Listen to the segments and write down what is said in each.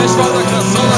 Festival da Canção,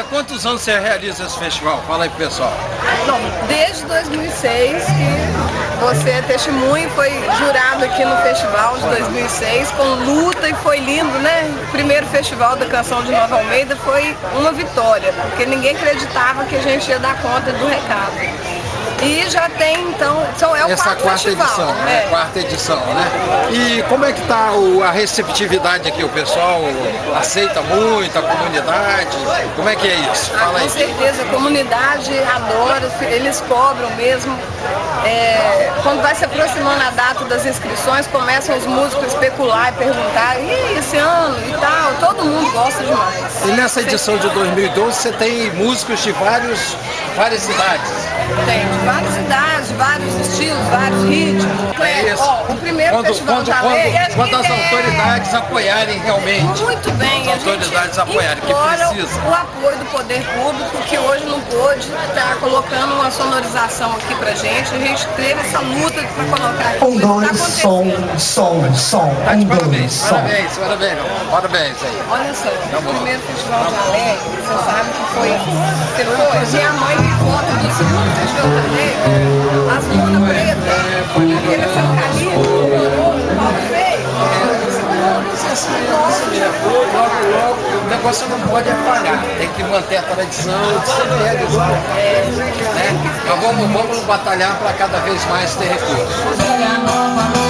Nanda, quantos anos você realiza esse festival? Fala aí pessoal. Bom, desde 2006 que você é testemunho, foi jurado aqui no festival de 2006 com luta e foi lindo, né? O primeiro festival da canção de Nova Almeida foi uma vitória, porque ninguém acreditava que a gente ia dar conta do recado. E já tem então, então é o Essa quarto quarta festival. edição, né? é. Quarta edição, né? E como é que tá o- a receptividade aqui? O pessoal aceita muito, a comunidade? Como é que é isso? Ah, Fala com aí. certeza, a comunidade adora, eles cobram mesmo. É, quando vai se aproximando a data das inscrições, começam os músicos a especular e perguntar, e esse ano e tal, todo mundo gosta demais. E nessa edição de 2012 você tem músicos de vários, várias cidades. Tem várias idades, vários estilos, vários ritmos. É isso. Ó, primeiro Quando, festival quando, da quando, lei, é- quando as é- autoridades apoiarem realmente. Muito bem, As a gente autoridades apoiarem, que precisa. o apoio do poder público, que hoje não pôde estar colocando uma sonorização aqui pra gente. A gente teve essa luta para colocar aqui. Um, tá dois, som, acontecendo. som, som. Tá Um, dois, parabéns, som. parabéns, parabéns, parabéns aí. Olha só, Tá o primeiro festival de Alegre, você sabe que foi. Você foi, minha mãe me conta do segundo festival de Alegre, as lona preta, aquele eucalipto, o pau feio. Logo, logo, o negócio não pode falhar, tem que manter a tradição de. Né? Mas vamos, vamos batalhar para cada vez mais ter recursos.